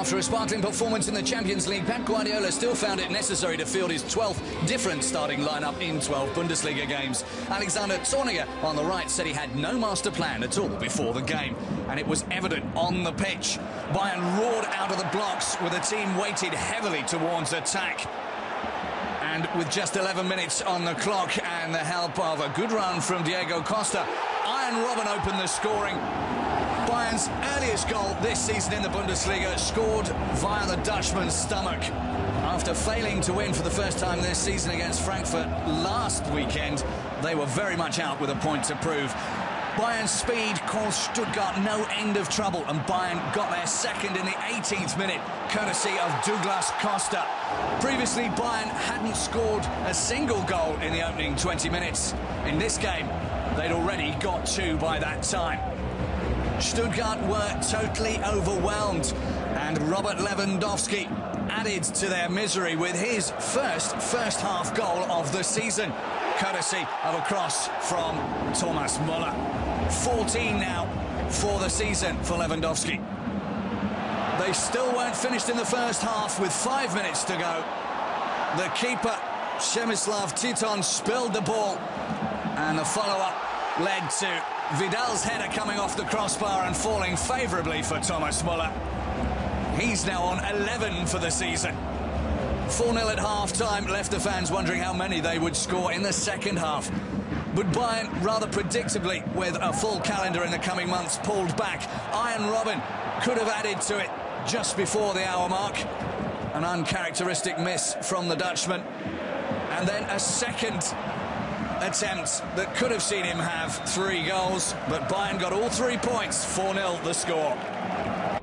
After a sparkling performance in the Champions League, Pep Guardiola still found it necessary to field his 12th different starting lineup in 12 Bundesliga games. Alexander Zorniger on the right said he had no master plan at all before the game, and it was evident on the pitch. Bayern roared out of the blocks with a team weighted heavily towards attack. And with just 11 minutes on the clock and the help of a good run from Diego Costa, Arjen Robben opened the scoring. Bayern's earliest goal this season in the Bundesliga scored via the Dutchman's stomach. After failing to win for the first time this season against Frankfurt last weekend, they were very much out with a point to prove. Bayern's speed caused Stuttgart no end of trouble, and Bayern got their second in the 18th minute, courtesy of Douglas Costa. Previously, Bayern hadn't scored a single goal in the opening 20 minutes. In this game, they'd already got two by that time. Stuttgart were totally overwhelmed, and Robert Lewandowski added to their misery with his first first half goal of the season, courtesy of a cross from Thomas Muller. 14 now for the season for Lewandowski. They still weren't finished in the first half with five minutes to go. The keeper, Przemysław Tytoń, spilled the ball, and the follow-up led to Vidal's header coming off the crossbar and falling favourably for Thomas Muller. He's now on 11 for the season. 4-0 at half-time left the fans wondering how many they would score in the second half. But Bayern, rather predictably, with a full calendar in the coming months, pulled back. Arjen Robben could have added to it just before the hour mark. An uncharacteristic miss from the Dutchman. And then a second attempt that could have seen him have three goals, but Bayern got all three points, 4-0 the score.